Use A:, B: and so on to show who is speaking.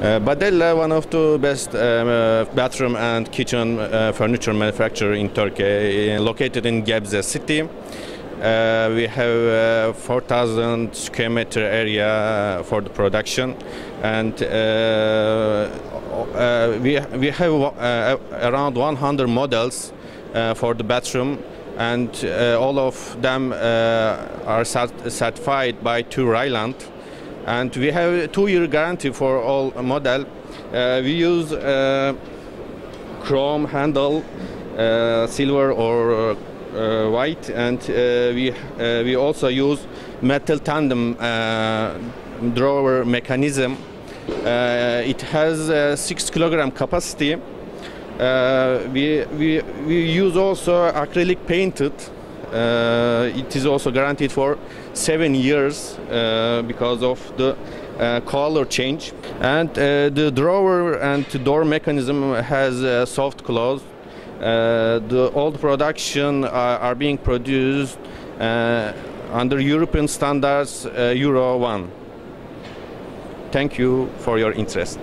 A: Uh, Badella, one of the best um, uh, bathroom and kitchen uh, furniture manufacturer in Turkey, located in Gebze city. Uh, we have uh, 4,000 square meter area for the production, and uh, we we have around 100 models for the bathroom, and all of them are cert- certified by Tour Island and we have a two-year guarantee for all model. Uh, we use uh, chrome handle, uh, silver or white, and we we also use metal tandem drawer mechanism. Uh, it has six kilogram capacity. Uh, we, we, we use also acrylic painted. Uh, it is also guaranteed for seven years uh, because of the uh, color change. And the drawer and door mechanism has a soft close. The old production are, are being produced under European standards Euro 1. Thank you for your interest.